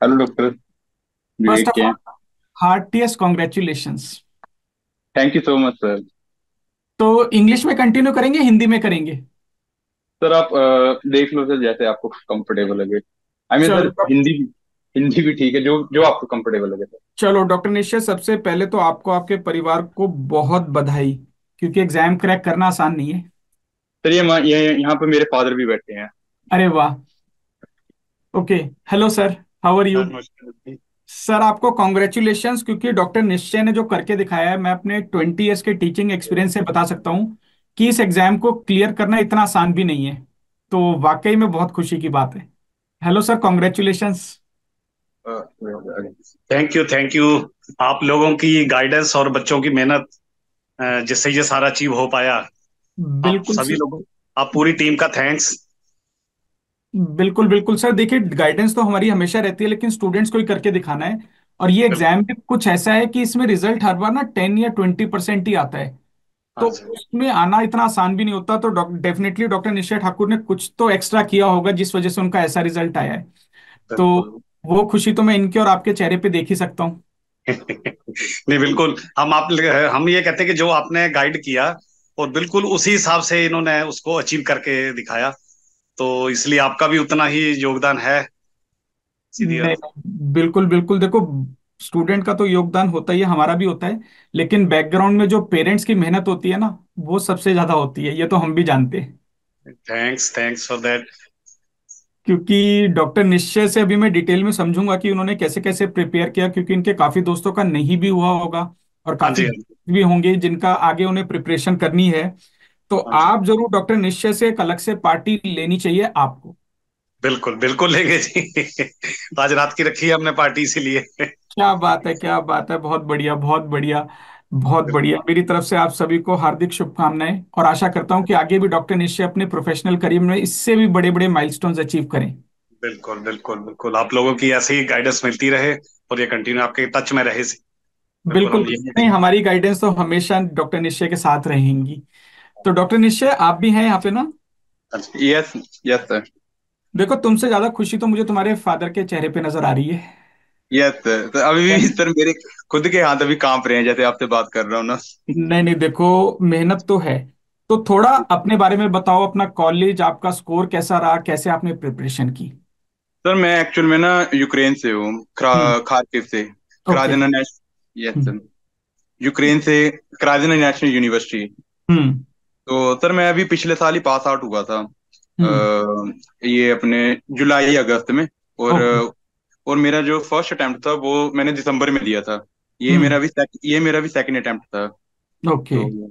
Hello doctor first Vivek of के all heartiest congratulations thank you so much sir तो English में continue करेंगे हिंदी में करेंगे? सर आप अ, देख लो सर जैसे आपको कंफर्टेबल लगे। I mean sir Hindi Hindi भी ठीक है जो जो आपको कंफर्टेबल लगे। सर चलो डॉक्टर निश्चय सबसे पहले तो आपको आपके परिवार को बहुत बधाई क्योंकि एग्ज़ाम क्रैक करना आसान नहीं है। सर ये यहाँ पे मेरे फादर भी बैठे हैं। अरे वाह। Okay hello sir how are you sir आपको कॉन्ग्रेचुलेशंस क्योंकि डॉक्टर निश्चय ने जो करके दिखाया है मैं अपने ट्वेंटी इयर्स के टीचिंग एक्सपीरियंस से बता सकता हूँ कि इस एग्ज़ाम को क्लियर करना इतना आसान भी नहीं है। तो वाकई में बहुत खुशी की बात है। Hello sir congratulations thank you thank you आप लोगों की गाइडेंस और बच्चों की मेहनत जिससे ये सारा अचीव हो पाया। आप बिल्कुल सभी लोगों आप पूरी टीम का थैंक्स बिल्कुल बिल्कुल सर। देखिए गाइडेंस तो हमारी हमेशा रहती है लेकिन स्टूडेंट्स को ही करके दिखाना है। और ये एग्ज़ाम भी कुछ ऐसा है कि इसमें रिज़ल्ट हर बार ना टेन या ट्वेंटी परसेंट ही आता है। तो हाँ जी। उसमें आना इतना आसान भी नहीं होता। तो डेफिनेटली डॉक्टर निश्चय ठाकुर ने कुछ तो एक्स्ट्रा किया होगा जिस वजह से उनका ऐसा रिज़ल्ट आया है। तो बिल्कुल। वो खुशी तो मैं इनके और आपके चेहरे पे देख ही सकता हूँ। नहीं बिल्कुल। हम आप हम ये कहते हैं कि जो आपने गाइड किया और बिल्कुल उसी हिसाब से इन्होंने उसको अचीव करके दिखाया। तो इसलिए आपका भी उतना ही योगदान है बिल्कुल बिल्कुल। देखो स्टूडेंट का तो योगदान होता ही है हमारा भी होता है लेकिन बैकग्राउंड में जो पेरेंट्स की मेहनत होती है ना वो सबसे ज़्यादा होती है ये तो हम भी जानते हैं। थैंक्स थैंक्स फॉर दैट क्योंकि डॉक्टर निश्चय से अभी मैं डिटेल में समझूँगा कि उन्होंने कैसे कैसे प्रिपेयर किया क्योंकि इनके काफ़ी दोस्तों का नहीं भी हुआ होगा और हाँ काफ़ी हाँ भी होंगे जिनका आगे उन्हें प्रिपरेशन करनी है। तो हाँ आप ज़रूर डॉक्टर निश्चय से एक अलग से पार्टी लेनी चाहिए आपको। बिल्कुल बिल्कुल लेंगे जी। आज रात की रखी है हमने पार्टी इसीलिए। क्या बात है क्या बात है। बहुत बढ़िया बहुत बढ़िया बहुत बढ़िया। मेरी तरफ़ से आप सभी को हार्दिक शुभकामनाएँ और आशा करता हूँ कि आगे भी डॉक्टर निश्चय अपने प्रोफेशनल करियर में इससे भी बड़े बड़े माइलस्टोन्स अचीव करें। बिल्कुल बिल्कुल बिल्कुल। आप लोगों की ऐसे ही गाइडेंस मिलती रहे और ये कंटिन्यू आपके टच में रहे। बिल्कुल नहीं हमारी गाइडेंस तो हमेशा डॉक्टर निश्चय के साथ रहेंगी। तो डॉक्टर निश्चय आप भी हैं यहाँ पे ना? यस यस सर देखो तुमसे ज़्यादा खुशी तो मुझे तुम्हारे फादर के चेहरे पे नज़र आ रही है। यस सर तो अभी भी सर मेरे खुद के हाथ अभी काँप रहे हैं जैसे आपसे बात कर रहा हूँ ना। नहीं नहीं देखो मेहनत तो है। तो थोड़ा अपने बारे में बताओ अपना कॉलेज आपका स्कोर कैसा रहा कैसे आपने प्रिपरेशन की? सर मैं एक्चुअल में ना यूक्रेन से हूँ हम्म। खरा- खारकिव से ओके क्राजना नेशनल यस हम्म। सर यूक्रेन से क्राजना नेशनल यूनिवर्सिटी हम्म। तो सर मैं अभी पिछले साल ही पास आउट हुआ था। हम्म। अ, ये अपने जुलाई अगस्त में। और और मेरा जो फ़र्स्ट अटेम्प्ट था वो मैंने दिसंबर में दिया था। ये हम्म। मेरा भी ये मेरा भी सेकंड अटेम्प्ट था। ओके। तो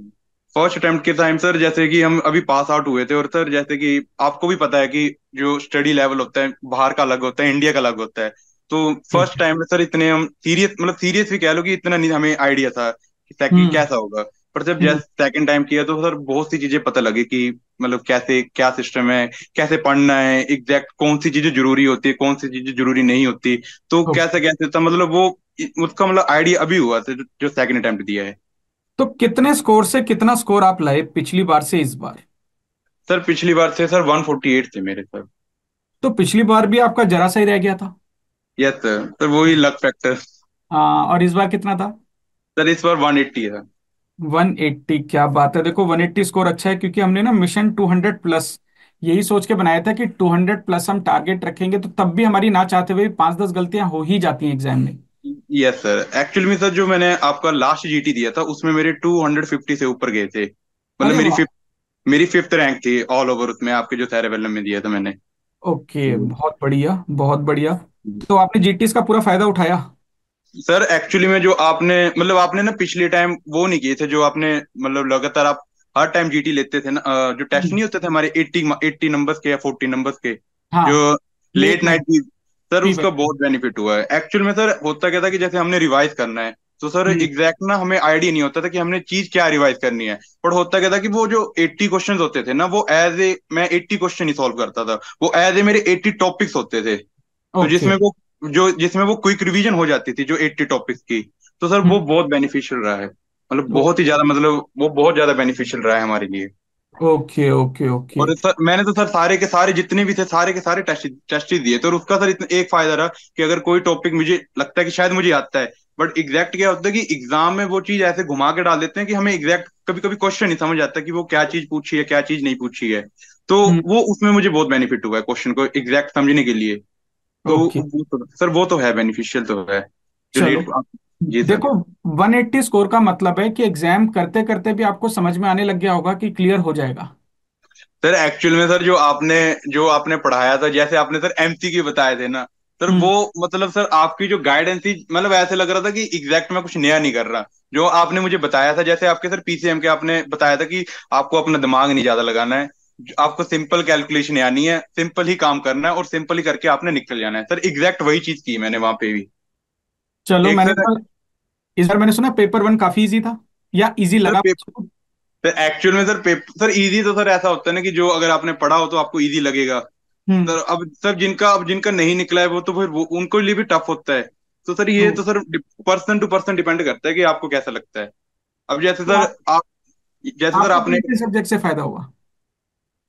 फ़र्स्ट अटेम्प्ट के टाइम सर जैसे कि हम अभी पास आउट हुए थे और सर जैसे कि आपको भी पता है कि जो स्टडी लेवल होता है बाहर का अलग होता है इंडिया का अलग होता है। तो फ़र्स्ट टाइम में सर इतने हम सीरियस मतलब सीरियस भी कह लो कि इतना नहीं हमें आइडिया था कि सेकंड हम्म। कैसा होगा। पर जब हम्म। जैसे सेकंड टाइम किया तो सर बहुत सी चीज़ें पता लगी कि मतलब कैसे क्या सिस्टम है कैसे पढ़ना है एग्जैक्ट कौन सी चीज़ें ज़रूरी होती है कौन सी चीज़ें ज़रूरी नहीं होती। तो कैसे कैसे था मतलब वो उसका मतलब आइडिया अभी हुआ था जो, जो सेकंड अटेम्प्ट दिया है। तो कितने स्कोर से कितना स्कोर आप लाए पिछली बार से इस बार? सर पिछली बार से सर 148 थे मेरे सर। तो पिछली बार भी आपका जरा सा ही रह गया था? यस सर सर वही लक फैक्टर हाँ और इस बार कितना था? सर इस बार 180 है। 180 क्या बात है। देखो 180 स्कोर अच्छा है क्योंकि हमने ना मिशन 200 प्लस यही सोच के बनाया था कि 200 प्लस हम टारगेट रखेंगे तो तब भी हमारी ना चाहते हुए पाँच दस गलतियाँ हो ही जाती हैं एग्ज़ाम में। यस सर एक्चुअली में सर जो मैंने आपका लास्ट जीटी दिया था उसमें मेरे 250 से ऊपर गए थे। मतलब मेरी फिफ्थ मेरी फिफ्थ रैंक थी ऑल ओवर उसमें आपके जो सेरेबेलम में दिया था मैंने। ओके तो बहुत बढ़िया बहुत बढ़िया। तो आपने जीटीएस का पूरा फ़ायदा उठाया? सर एक्चुअली में जो आपने मतलब आपने ना पिछले टाइम वो नहीं किए थे जो आपने मतलब लगातार आप हर टाइम जीटी लेते थे ना जो टेस्ट नहीं होते थे हमारे 80 80 नंबर्स के या 40 नंबर्स के हाँ। जो लेट नाइट की सर उसका बहुत बेनिफिट हुआ है। एक्चुअल में सर होता क्या था कि जैसे हमने रिवाइज करना है तो सर एग्जैक्ट ना हमें आइडिया नहीं होता था कि हमने चीज़ क्या रिवाइज करनी है। पर होता क्या था कि वो जो 80 क्वेश्चन होते थे ना वो एज ए मैं 80 क्वेश्चन ही सॉल्व करता था। वो एज ए मेरे 80 टॉपिक्स होते थे। तो जिसमें वो जो जिसमें वो क्विक रिवीजन हो जाती थी जो 80 टॉपिक्स की तो सर हम्म। वो बहुत बेनिफिशियल रहा है। मतलब बहुत ही ज़्यादा मतलब वो बहुत ज़्यादा बेनिफिशियल रहा है हमारे लिए। Okay okay okay. और सर मैंने तो सर सारे के सारे जितने भी थे सारे के सारे टेस्ट टेस्ट ही दिए। तो उसका सर इतना एक फ़ायदा रहा कि अगर कोई टॉपिक मुझे लगता है कि शायद मुझे आता है बट एग्जैक्ट क्या होता है कि एग्ज़ाम में वो चीज़ ऐसे घुमा के डाल देते हैं कि हमें एग्जैक्ट कभी कभी क्वेश्चन नहीं समझ आता कि वो क्या चीज़ पूछी है क्या चीज़ नहीं पूछी है। तो हम्म। वो उसमें मुझे बहुत बेनिफिट हुआ है क्वेश्चन को एग्जैक्ट समझने के लिए। तो वो तो, सर वो तो है बेनिफिशियल तो है। जो चलो। जी सर देखो 180 स्कोर का मतलब है कि एग्ज़ाम करते करते भी आपको समझ में आने लग गया होगा कि क्लियर हो जाएगा। सर एक्चुअल में सर जो आपने जो आपने पढ़ाया था जैसे आपने सर एमसीक्यू बताए थे ना सर हम्म। वो मतलब सर आपकी जो गाइडेंस थी मतलब ऐसे लग रहा था कि एग्जैक्ट मैं कुछ नया नहीं कर रहा। जो आपने मुझे बताया था जैसे आपके सर पीसीएम के आपने बताया था कि आपको अपना दिमाग नहीं ज़्यादा लगाना है आपको सिंपल कैलकुलेशन आनी है सिंपल ही काम करना है और सिंपल ही करके आपने निकल जाना है। सर एग्जैक्ट वही चीज़ की मैंने वहाँ पे भी। चलो मैंने सर तो इस बार मैंने सुना पेपर वन काफ़ी इजी था या इजी सर लगा? सर एक्चुअल में सर पेपर सर इजी तो सर ऐसा होता है ना कि जो अगर आपने पढ़ा हो तो आपको इजी लगेगा। हम्म। सर अब सर जिनका अब जिनका नहीं निकला है वो तो फिर वो उनको लिए भी टफ होता है। तो सर ये तो, तो sir person to person depend करता है कि आपको कैसा लगता है। अब जैसे तो सर आप, आप जैसे सर आपने सब्जेक्ट से फ़ायदा हुआ?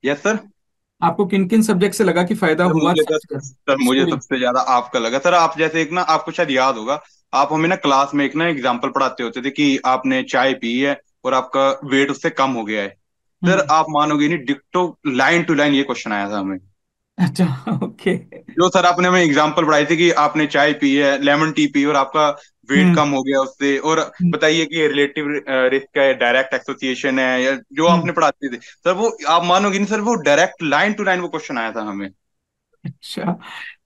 यस सर आपको किन किन सब्जेक्ट से लगा कि फ़ायदा सर हुआ? मुझे सर सर मुझे सबसे ज़्यादा आपका लगा। सर आप जैसे एक ना आपको शायद याद होगा आप हमें ना क्लास में एक ना एग्ज़ाम्पल पढ़ाते होते थे कि आपने चाय पी है और आपका वेट उससे कम हो गया है। सर हम्म। आप मानोगे नहीं डिक्टो लाइन टू लाइन ये क्वेश्चन आया था हमें। अच्छा ओके जो सर आपने हमें एग्ज़ाम्पल पढ़ाई थी कि आपने चाय पी है लेमन टी पी और आपका वेट हम्म। कम हो गया उससे। और हम्म। बताइए कि रिलेटिव रिस्क है डायरेक्ट एसोसिएशन है या जो हम्म, आपने पढ़ाते थे। सर वो आप मानोगे नहीं सर वो डायरेक्ट लाइन टू लाइन वो क्वेश्चन आया था हमें। अच्छा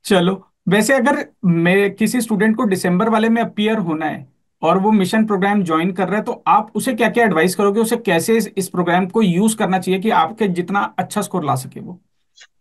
चलो। वैसे अगर मैं किसी स्टूडेंट को दिसंबर वाले में अपीयर होना है और वो मिशन प्रोग्राम ज्वाइन कर रहा है तो आप उसे क्या क्या एडवाइस करोगे? उसे कैसे इस, इस प्रोग्राम को यूज़ करना चाहिए कि आपके जितना अच्छा स्कोर ला सके वो?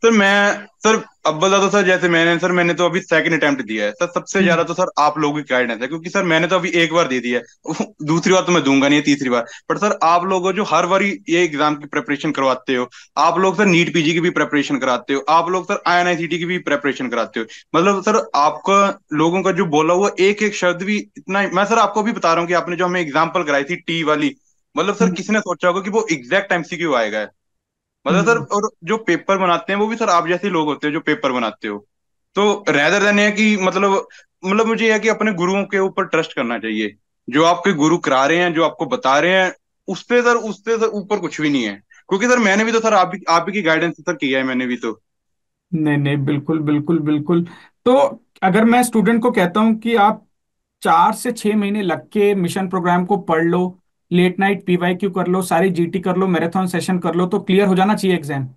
सर मैं सर अव्वल तो सर जैसे मैंने सर मैंने तो अभी सेकंड अटेम्प्ट दिया है। सर सबसे हम्म। ज़्यादा तो सर आप लोगों की गाइडेंस है क्योंकि सर मैंने तो अभी एक बार दे दिया है। दूसरी बार तो मैं दूँगा नहीं तीसरी बार। पर सर आप लोग जो हर बार ये एग्ज़ाम की प्रिपरेशन करवाते हो आप लोग सर नीट पीजी की भी प्रिपरेशन कराते हो आप लोग सर आईएनआईसीटी की भी प्रेपरेशन कराते हो। मतलब सर आपका लोगों का जो बोला हुआ एक एक शब्द भी इतना मैं सर आपको भी बता रहा हूँ कि आपने जो हमें एग्ज़ाम्पल कराई थी टी वाली मतलब सर हम्म। किसने सोचा होगा कि वो एग्जैक्ट एमसीक्यू आएगा। मतलब सर हम्म। और जो पेपर बनाते हैं वो भी सर आप जैसे लोग होते हैं जो पेपर बनाते हो। तो रेदर देन है कि मतलब मतलब मुझे यह कि अपने गुरुओं के ऊपर ट्रस्ट करना चाहिए। जो आपके गुरु करा रहे हैं जो आपको बता रहे हैं उससे सर उससे सर ऊपर कुछ भी नहीं है। क्योंकि सर मैंने भी तो सर आप ही आप की गाइडेंस सर किया है मैंने भी तो। नहीं नहीं बिल्कुल बिल्कुल बिल्कुल। तो अगर मैं स्टूडेंट को कहता हूँ कि आप चार से छह महीने लग के मिशन प्रोग्राम को पढ़ लो लेट नाइट पीवाईक्यू कर लो सारी जीटी कर लो मैराथन सेशन कर लो तो क्लियर हो जाना चाहिए एग्ज़ाम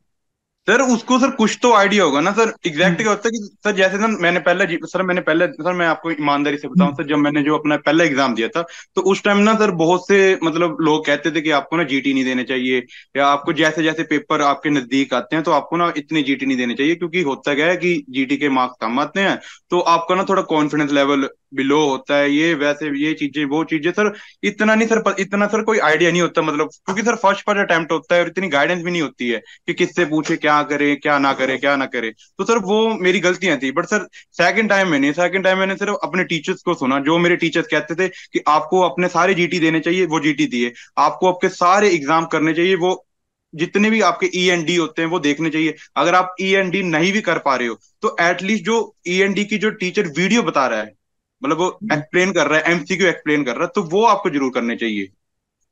सर उसको सर कुछ तो आइडिया होगा ना सर। एग्जैक्ट हम्म क्या होता है कि सर जैसे ना मैंने पहले सर मैंने पहले सर मैं आपको ईमानदारी से बताऊँ हम्म। सर जब मैंने जो अपना पहला एग्ज़ाम दिया था तो उस टाइम ना सर बहुत से मतलब लोग कहते थे कि आपको ना जीटी नहीं देने चाहिए या आपको जैसे जैसे पेपर आपके नज़दीक आते हैं तो आपको ना इतनी जीटी नहीं देने चाहिए क्योंकि होता क्या है कि जीटी के मार्क्स कम आते हैं तो आपका ना थोड़ा कॉन्फिडेंस लेवल बिलो होता है, ये वैसे ये चीज़ें, वो चीज़ें, सर, इतना नहीं, सर इतना, सर, कोई आइडिया नहीं होता मतलब क्योंकि, सर, फ़र्स्ट फ़र्स्ट अटेम्प्ट होता है और इतनी गाइडेंस भी नहीं होती है कि किससे पूछे, क्या करे, क्या ना करे, क्या ना करे। तो सर, वो मेरी गलतियाँ थी बट सर सेकंड टाइम मैंने सेकंड टाइम मैंने सिर्फ़ अपने टीचर्स को सुना, जो मेरे टीचर्स कहते थे कि आपको अपने सारे जीटी देने चाहिए, वो जीटी दिए। आपको आपके सारे एग्ज़ाम करने चाहिए, वो जितने भी आपके ई एन डी होते हैं, वो देखने चाहिए। अगर आप ई एन डी नहीं भी कर पा रहे हो तो एटलीस्ट जो ई एन डी की जो टीचर वीडियो बता रहा है मतलब वो एक्सप्लेन कर रहा है एमसीक्यू एक्सप्लेन कर रहा है तो वो आपको ज़रूर करने चाहिए।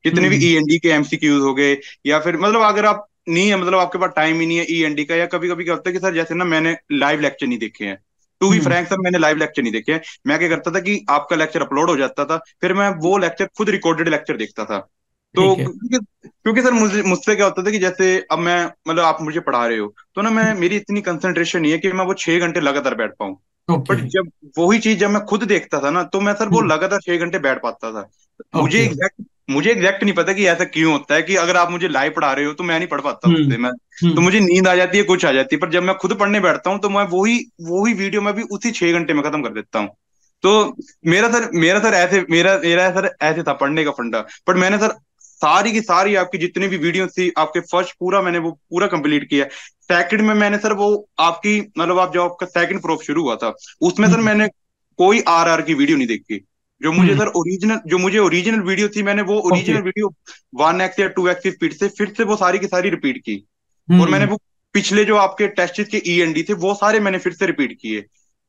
जितने भी हम्म। ईएनडी के एमसीक्यूज हो गए या फिर मतलब अगर आप नहीं है मतलब आपके पास टाइम ही नहीं है ईएनडी का या कभी कभी क्या होता है कि सर जैसे ना मैंने लाइव लेक्चर नहीं देखे हैं। To be hmm. Frank sir मैंने लाइव लेक्चर नहीं देखे हैं। मैं क्या करता था कि आपका लेक्चर अपलोड हो जाता था फिर मैं वो लेक्चर खुद रिकॉर्डेड लेक्चर देखता था। तो क्योंकि क्योंकि सर मुझे मुझसे क्या होता था कि जैसे अब मैं मतलब आप मुझे पढ़ा रहे हो तो ना मैं मेरी इतनी कंसंट्रेशन नहीं है कि मैं वो छह घंटे लगातार बैठ पाऊँ। बट जब वही चीज़ जब मैं खुद देखता था ना तो मैं सर वो हम्म। लगातार छह घंटे बैठ पाता था। मुझे एग्जैक्ट मुझे एग्जैक्ट नहीं पता कि ऐसा क्यों होता है कि अगर आप मुझे लाइव पढ़ा रहे हो तो मैं नहीं पढ़ पाता हम्म। उससे। मैं तो हम्म मुझे नींद आ जाती है कुछ आ जाती है। पर जब मैं खुद पढ़ने बैठता हूँ तो मैं वही वही वीडियो में भी उसी छह घंटे में खत्म कर देता हूँ। तो मेरा सर मेरा सर ऐसे मेरा मेरा सर ऐसे था पढ़ने का फंडा। बट मैंने सर सारी की सारी आपकी जितनी भी वीडियो थी आपके फ़र्स्ट पूरा मैंने वो पूरा कंप्लीट किया। सेकंड में मैंने सर वो आपकी मतलब आप जो आपका सेकंड प्रूफ शुरू हुआ था उसमें सर हम्म। मैंने कोई आर आर की वीडियो नहीं देखी। जो मुझे हम्म। सर ओरिजिनल जो मुझे ओरिजिनल वीडियो थी मैंने वो ओरिजिनल वीडियो वन एक्स या टू एक्स की स्पीड से फिर से वो सारी की सारी रिपीट की। और मैंने हम्म वो पिछले जो आपके टेस्ट के ई एन डी थे वो सारे मैंने फिर से रिपीट किए।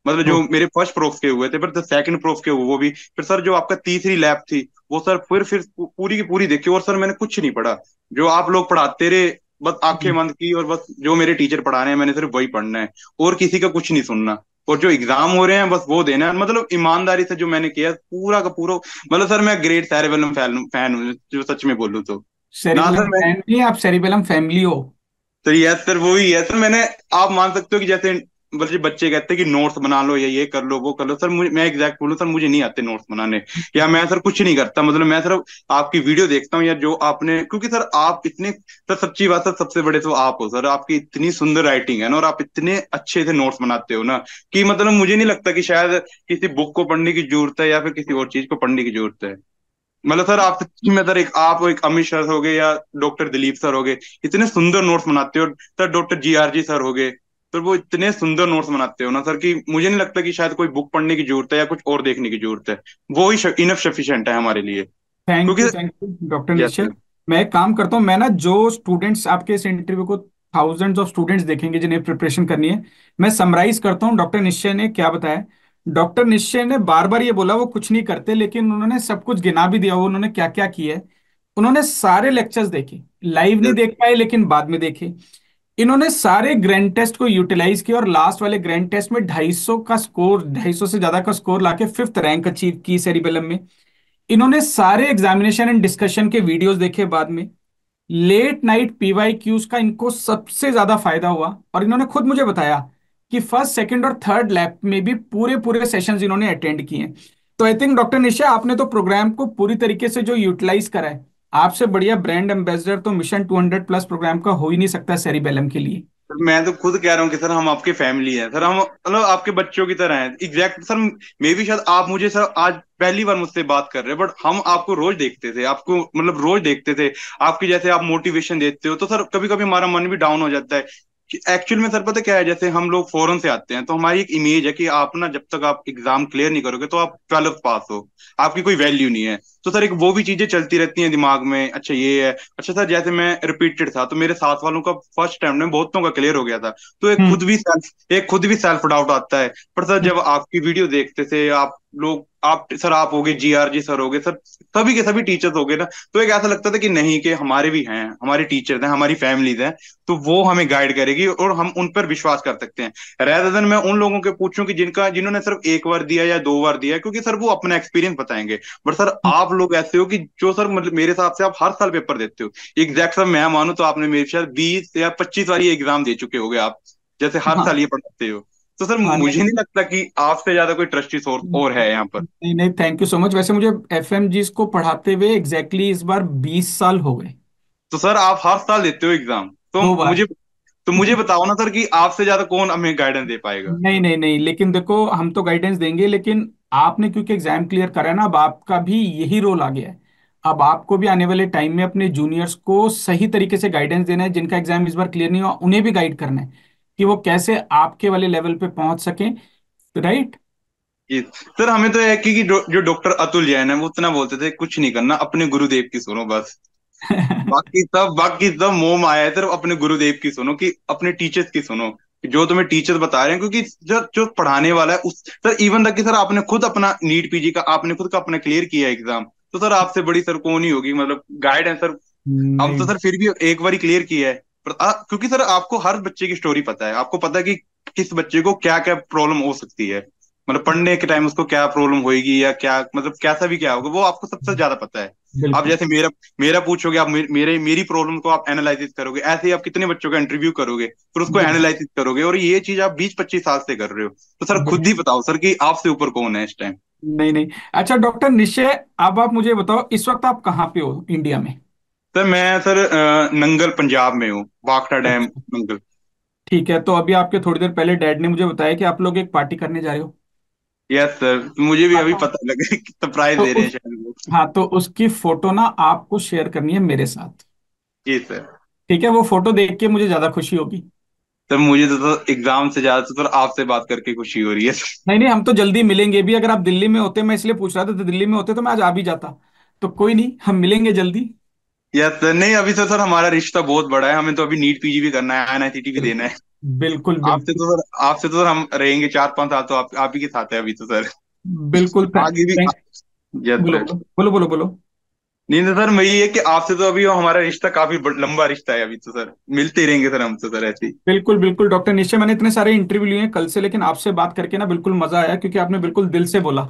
मतलब जो मेरे फ़र्स्ट प्रूफ के हुए थे पर सेकंड प्रूफ के हुए वो भी। फिर सर जो आपका तीसरी लैब थी वो सर फिर फिर पूरी की पूरी देखी और सर मैंने कुछ नहीं पढ़ा। जो आप लोग पढ़ाते रहे बस आँखें बंद की और बस जो मेरे टीचर पढ़ा रहे हैं मैंने सिर्फ़ वही पढ़ना है। और किसी का कुछ नहीं सुनना। और जो एग्ज़ाम हो रहे हैं बस वो देना है। मतलब ईमानदारी से जो मैंने किया पूरा का पूरा मतलब सर मैं ग्रेट सैरेबेलम फ़ैन फ़ैन हूँ जो सच में बोलू तो। ना सर मैं आप सैरेबेलम फैमिली हो। तो यस सर वो ही है। सर मैंने आप मान सकते हो कि जैसे बच्चे बच्चे कहते हैं कि नोट्स बना लो, या, ये कर लो, वो कर लो। सर, मुझे, मैं एग्जैक्ट बोलूँ, सर, मुझे नहीं आते नोट्स बनाने। या मैं सर कुछ नहीं करता मतलब मैं सर आपकी वीडियो देखता हूँ या जो आपने, क्योंकि सर, आप इतने, सर, सच्ची बात, सर, सबसे बड़े तो आप हो, सर। आपकी इतनी सुंदर राइटिंग है ना, और आप इतने अच्छे से नोट्स बनाते हो ना, कि मतलब मुझे नहीं लगता कि शायद किसी बुक को पढ़ने की ज़रूरत है या फिर किसी और चीज़ को पढ़ने की ज़रूरत है। मतलब सर, आप सच्ची में सर, एक, आप एक अमित सर हो गए या डॉक्टर दिलीप सर हो गए, इतने सुंदर नोट्स बनाते हो। Sir doctor G R G sir हो गए तो वो इतने सुंदर नोट्स बनाते हो ना सर कि मुझे नहीं लगता कि शायद कोई बुक पढ़ने की ज़रूरत है या कुछ और देखने की ज़रूरत है। वो ही इनफ सफिशिएंट है हमारे लिए। Thank you thank you doctor Nishchal मैं एक काम करता हूँ मैं ना जो स्टूडेंट्स आपके इस इंटरव्यू को थाउजेंड्स ऑफ़ स्टूडेंट्स देखेंगे जिन्हें प्रिपरेशन करनी है मैं समराइज करता हूँ डॉक्टर निश्चय ने क्या बताया डॉक्टर निश्चय ने बार बार ये बोला वो कुछ नहीं करते लेकिन उन्होंने सब कुछ गिना भी दिया वो उन्होंने क्या क्या किया है। उन्होंने सारे लेक्चर्स देखे लाइव नहीं देख पाए लेकिन बाद में देखे। इन्होंने सारे ग्रैंड टेस्ट को यूटिलाइज किया और लास्ट वाले ग्रैंड टेस्ट में 250 का स्कोर 250 से ज़्यादा का स्कोर लाके फिफ्थ रैंक अचीव की सेरिबेलम में। इन्होंने सारे एग्जामिनेशन एंड डिस्कशन के वीडियोस देखे बाद में। लेट नाइट पीवाई क्यूज का इनको सबसे ज़्यादा फ़ायदा हुआ और इन्होंने खुद मुझे बताया कि फ़र्स्ट सेकंड और थर्ड लैब में भी पूरे पूरे सेशंस इन्होंने अटेंड किए तो आई थिंक डॉक्टर निशा आपने तो प्रोग्राम को पूरी तरीके से जो यूटिलाइज करा है आपसे बढ़िया ब्रांड एम्बेसडर तो मिशन 200 प्लस प्रोग्राम का हो ही नहीं सकता सेरिबेलम के लिए। मैं तो खुद कह रहा हूँ कि सर, हम आपके फैमिली है। सर, हम मतलब आपके बच्चों की तरह हैं। एग्जैक्ट सर मे भी शायद आप मुझे, सर, आज पहली बार मुझसे बात कर रहे हैं बट हम आपको रोज देखते थे। आपको मतलब रोज देखते थे। आपकी जैसे आप मोटिवेशन देते हो तो सर कभी कभी हमारा मन भी डाउन हो जाता है। एक्चुअल में सर पता क्या है जैसे हम लोग फॉरन से आते हैं तो हमारी एक इमेज है कि आप ना जब तक आप एग्ज़ाम क्लियर नहीं करोगे तो आप ट्वेल्थ पास हो। आपकी कोई वैल्यू नहीं है। तो सर एक वो भी चीज़ें चलती रहती हैं दिमाग में अच्छा ये है। अच्छा सर जैसे मैं रिपीटेड था तो मेरे साथ वालों का फ़र्स्ट टाइम में बहुतों का क्लियर हो गया था। तो एक हम्म। खुद भी सेल्फ एक खुद भी सेल्फ डाउट आता है। पर सर जब आपकी वीडियो देखते थे आप लोग आप सर आप हो गए जी आर जी सर हो गए सर सभी के सभी टीचर्स हो गए ना तो एक ऐसा लगता था कि नहीं कि हमारे भी हैं हमारे टीचर्स हैं हमारी फैमिलीज़ हैं तो वो हमें गाइड करेगी और हम उन पर विश्वास कर सकते हैं। रेदर देन मैं उन लोगों के पूछूँ कि जिनका जिन्होंने सिर्फ़ एक बार दिया या दो बार दिया क्योंकि सर वो अपना एक्सपीरियंस बताएँगे। बट सर आप लोग ऐसे हो कि जो सर मतलब मेरे हिसाब से आप हर साल पेपर देते हो। एग्जैक्ट सर मैं मानू तो आपने मेरे शायद बीस या पच्चीस बार ये एग्ज़ाम दे चुके हो आप जैसे हर हाँ। साल ये पढ़ाते हो। तो सर हाँ मुझे नहीं लगता कि आपसे ज़्यादा कोई ट्रस्टी सोर्स और है यहाँ पर। नहीं नहीं थैंक यू सो मच वैसे मुझे एफ़ एम जी को पढ़ाते हुए एग्जैक्टली exactly इस बार बीस साल हो गए। तो सर आप हर साल देते हो एग्ज़ाम तो मुझे तो मुझे बताओ ना सर कि आपसे ज़्यादा कौन हमें गाइडेंस दे पाएगा? नहीं नहीं नहीं लेकिन देखो हम तो गाइडेंस देंगे लेकिन आपने क्योंकि एग्ज़ाम क्लियर करा है ना अब आपका भी यही रोल आ गया है। अब आपको भी आने वाले टाइम में अपने जूनियर्स को सही तरीके से गाइडेंस देना है जिनका एग्ज़ाम इस बार क्लियर नहीं हुआ उन्हें भी गाइड करना है। कि वो कैसे आपके वाले लेवल पे पहुँच सके राइट? जी। सर हमें तो है कि, कि जो, डॉक्टर अतुल जैन है वो उतना बोलते थे कुछ नहीं करना अपने गुरुदेव की सुनो बस। बाकी सब बाकी सब मोह माया है सिर्फ़ अपने गुरुदेव की सुनो कि अपने टीचर्स की सुनो जो तुम्हें टीचर्स बता रहे हैं क्योंकि जो जो पढ़ाने वाला है उस सर इवन तक कि सर आपने खुद अपना नीट पीजी का आपने खुद का अपना क्लियर किया एग्ज़ाम तो सर आपसे बड़ी सर कौन ही होगी मतलब गाइड है सर। हम तो सर फिर भी एक बार क्लियर किया है। क्योंकि सर आपको हर बच्चे की स्टोरी पता है। आपको पता है कि किस बच्चे को क्या क्या प्रॉब्लम हो सकती है। मतलब पढ़ने के टाइम उसको क्या प्रॉब्लम होगी या क्या मतलब कैसा भी क्या होगा वो आपको सबसे ज़्यादा पता है। आप जैसे मेरा मेरा पूछोगे आप मे- मेरे मेरी प्रॉब्लम को आप एनालिसिस करोगे ऐसे ही आप कितने बच्चों का इंटरव्यू करोगे फिर उसको एनालिसिस करोगे और ये चीज़ आप बीस पच्चीस साल से कर रहे हो। तो सर खुद ही बताओ सर कि आपसे ऊपर कौन है इस टाइम नहीं नहीं। अच्छा डॉक्टर निश्चय अब आप मुझे बताओ इस वक्त आप कहाँ पे हो इंडिया में? सर मैं सर नंगल पंजाब में हूँ भाखड़ा डैम अच्छा। नंगल। ठीक है तो अभी आपके थोड़ी देर पहले डैड ने मुझे बताया कि आप लोग एक पार्टी करने जा रहे हो। यस सर मुझे भी हाँ अभी तो पता लगा कि सरप्राइज़ तो दे रहे हैं शायद वो हाँ तो उसकी फ़ोटो ना आपको शेयर करनी है मेरे साथ। जी सर ठीक है वो फ़ोटो देख के मुझे ज़्यादा खुशी होगी। सर मुझे तो, तो एग्ज़ाम से ज़्यादा तो सर आपसे बात करके खुशी हो रही है। नहीं नहीं हम तो जल्दी मिलेंगे भी। अगर आप दिल्ली में होते मैं इसलिए पूछ रहा था तो दिल्ली में होते तो मैं आज आ भी जाता। तो कोई नहीं हम मिलेंगे जल्दी। यस सर नहीं अभी तो सर हमारा रिश्ता बहुत बड़ा है हमें तो अभी नीट पीजी भी करना है एनआईसीटी भी देना है। बिल्कुल आपसे तो सर आपसे तो सर हम रहेंगे चार पाँच साल तो आप आप ही के साथ है अभी तो सर। बिल्कुल आगे भी यस बोलो बोलो बोलो नहीं तो सर मैं ये कि आपसे तो अभी हमारा रिश्ता काफ़ी लंबा रिश्ता है अभी तो सर। मिलते ही रहेंगे सर हम तो सर ऐसे बिल्कुल बिल्कुल डॉक्टर निश्चय मैंने इतने सारे इंटरव्यू लिए हैं कल से लेकिन आपसे बात करके ना बिल्कुल मज़ा आया क्योंकि आपने बिल्कुल दिल से बोला।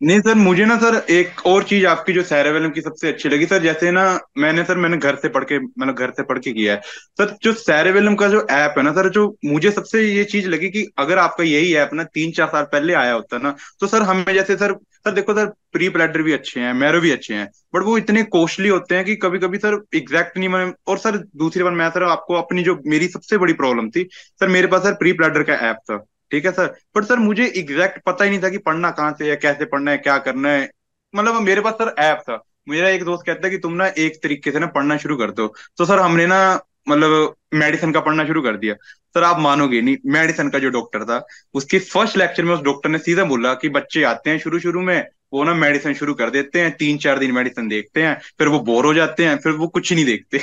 नहीं सर, मुझे ना सर एक और चीज़ आपकी जो सैरावेलम की सबसे अच्छी लगी। सर, जैसे ना मैंने सर, मैंने घर से पढ़ के, मैंने घर से पढ़ के किया है। सर, जो सैरावेलम का जो ऐप है ना सर, जो मुझे सबसे ये चीज़ लगी कि अगर आपका यही ऐप ना तीन चार साल पहले आया होता ना तो सर हमें जैसे सर सर देखो सर प्री प्लेडर भी अच्छे हैं मैरो भी अच्छे हैं बट वो इतने कॉस्टली होते हैं कि कभी कभी सर एग्जैक्ट नहीं मैं और सर, दूसरी बार मैं सर आपको अपनी जो मेरी सबसे बड़ी प्रॉब्लम थी, सर मेरे पास सर प्री प्लेडर का ऐप था। ठीक है, सर? पर सर, मुझे एग्जैक्ट पता ही नहीं था कि पढ़ना कहाँ से है, कैसे पढ़ना है, क्या करना है। मतलब मेरे पास सर ऐप था। मेरा एक दोस्त कहता है कि तुम ना एक तरीके से ना पढ़ना शुरू कर दो। तो सर, हमने ना मतलब मेडिसिन का पढ़ना शुरू कर दिया। सर, आप मानोगे नहीं मेडिसिन का जो डॉक्टर था, उसके फ़र्स्ट लेक्चर में उस डॉक्टर ने सीधा बोला कि बच्चे आते हैं शुरू शुरू में। वो ना मेडिसिन शुरू कर देते हैं, तीन चार दिन मेडिसिन देखते हैं, फिर वो बोर हो जाते हैं, फिर वो कुछ नहीं देखते।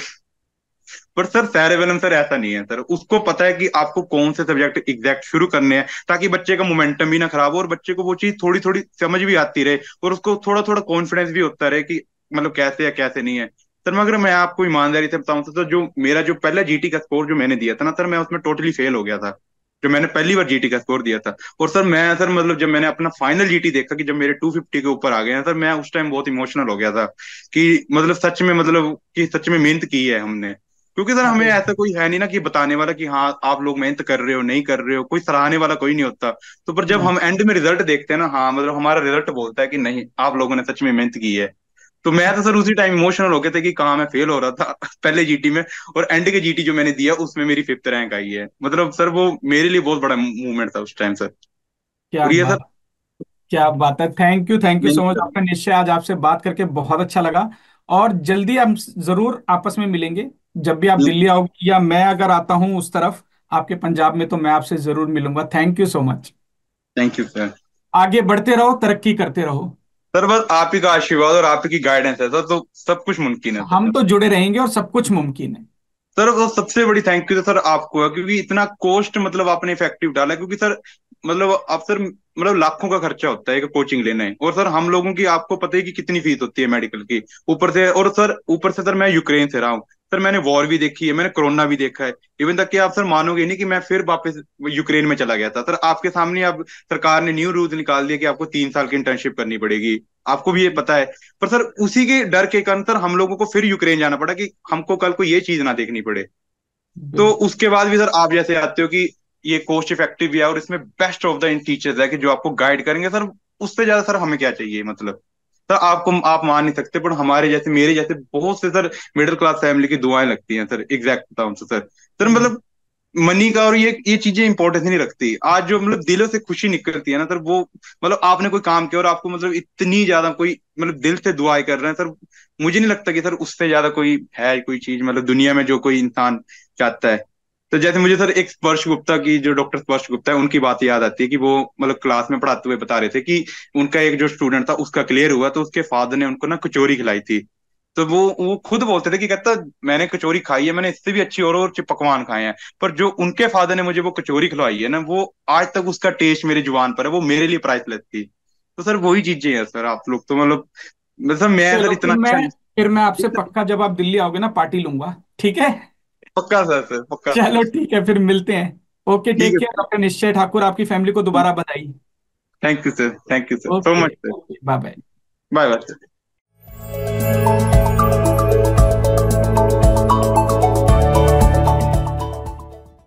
पर सर सैरेवेलम सर, ऐसा नहीं है, सर। उसको पता है कि आपको कौन से सब्जेक्ट एग्जैक्ट शुरू करने हैं, ताकि बच्चे का मोमेंटम भी ना खराब हो और बच्चे को वो चीज़ थोड़ी थोड़ी समझ भी आती रहे और उसको थोड़ा थोड़ा कॉन्फिडेंस भी होता रहे कि मतलब कैसे है, कैसे नहीं है। सर, मगर मैं आपको ईमानदारी से बताऊँ तो जो मेरा जो पहला जीटी का स्कोर जो मैंने दिया था ना, सर, मैं उसमें टोटली फेल हो गया था, जो मैंने पहली बार जीटी का स्कोर दिया था। और सर, मैं, सर मतलब जब मैंने अपना फाइनल जीटी देखा कि जब मेरे 250 के ऊपर आ गए हैं, सर, मैं उस टाइम बहुत इमोशनल हो गया था कि मतलब सच में मतलब कि सच में मेहनत की है हमने। क्योंकि सर हमें ऐसा कोई है नहीं ना कि बताने वाला कि हाँ आप लोग मेहनत कर रहे हो नहीं कर रहे हो कोई सराहने वाला कोई नहीं होता। तो पर जब हम एंड में रिज़ल्ट देखते हैं ना हाँ मतलब हमारा रिज़ल्ट बोलता है कि नहीं आप लोगों ने सच में मेहनत की है। तो मैं तो सर उसी टाइम इमोशनल हो गया था कि कहाँ मैं फेल हो रहा था पहले जीटी में और एंड के जीटी जो मैंने दिया उसमें मेरी फिफ्थ रैंक आई है। मतलब सर वो मेरे लिए बहुत बड़ा मूवमेंट था उस टाइम सर। क्या ये सर क्या बात है। Thank you thank you so much आपका निश्चय आज आपसे बात करके बहुत अच्छा लगा। और जल्दी हम ज़रूर आपस में मिलेंगे। जब भी आप दिल्ली आओगे या मैं अगर आता हूँ उस तरफ़ आपके पंजाब में तो मैं आपसे ज़रूर मिलूँगा। Thank you so much thank you sir आगे बढ़ते रहो तरक्की करते रहो। सर बस आप ही का आशीर्वाद और आप ही की गाइडेंस है सर तो सब कुछ मुमकिन है। हम तो जुड़े रहेंगे और सब कुछ मुमकिन है। सर वो सबसे बड़ी थैंक यू तो सर आपको है क्योंकि इतना कॉस्ट मतलब आपने इफ़ेक्टिव डाला है क्योंकि सर मतलब आप सर मतलब लाखों का खर्चा होता है एक कोचिंग लेना है। और सर हम लोगों की आपको पता है कि कितनी फ़ीस होती है मेडिकल की। ऊपर से और सर ऊपर से सर मैं यूक्रेन से रहा हूँ। सर मैंने वॉर भी देखी है मैंने कोरोना भी देखा है। इवन तक कि आप सर मानोगे नहीं कि मैं फिर वापस यूक्रेन में चला गया था। सर आपके सामने अब सरकार ने न्यू रूल निकाल दिया कि आपको तीन साल की इंटर्नशिप करनी पड़ेगी। आपको भी ये पता है। पर सर उसी के डर के कारण सर हम लोगों को फिर यूक्रेन जाना पड़ा कि हमको कल को ये चीज़ ना देखनी पड़े। तो उसके बाद भी सर आप जैसे आते हो कि ये कोस्ट इफ़ेक्टिव भी है और इसमें best of the in teachers है कि जो आपको गाइड करेंगे। सर उससे ज़्यादा सर हमें क्या चाहिए मतलब? सर आपको आप मान नहीं सकते पर हमारे जैसे मेरे जैसे बहुत से सर मिडिल क्लास फैमिली की दुआएँ लगती हैं सर एग्जैक्ट बताऊँ तो सर सर मतलब मनी का और ये ये चीज़ें इंपॉर्टेंस नहीं रखती. आज जो मतलब दिलों से खुशी निकलती है ना सर वो मतलब आपने कोई काम किया और आपको मतलब इतनी ज़्यादा कोई मतलब दिल से दुआएँ कर रहे हैं सर मुझे नहीं लगता कि सर उससे ज़्यादा कोई है कोई चीज़ मतलब दुनिया में जो कोई इंसान चाहता है. तो जैसे मुझे सर एक स्पर्श गुप्ता की जो डॉक्टर स्पर्श गुप्ता है उनकी बात याद आती है कि वो मतलब क्लास में पढ़ाते हुए बता रहे थे कि उनका एक जो स्टूडेंट था उसका क्लियर हुआ तो उसके फादर ने उनको ना कचोरी खिलाई थी। तो वो वो खुद बोलते थे कि कहता मैंने कचौरी खाई है मैंने इससे भी अच्छी और और पकवान खाए हैं। पर जो उनके फादर ने मुझे वो कचोरी खिलवाई है ना वो आज तक उसका टेस्ट मेरी ज़ुबान पर है वो मेरे लिए प्राइसलेस थी। तो सर वही चीज़ें हैं सर आप लोग तो मतलब मतलब मैं सर इतना मैं अच्छा फिर मैं आपसे पक्का जब आप दिल्ली आओगे ना पार्टी लूँगा ठीक है? पक्का सर सर पक्का। चलो ठीक है फिर मिलते हैं। ओके ठीक टेक है। केयर डॉक्टर निश्चय ठाकुर आपकी फैमिली को दोबारा बधाई। Thank you sir thank you sir so much sir bye bye bye bye sir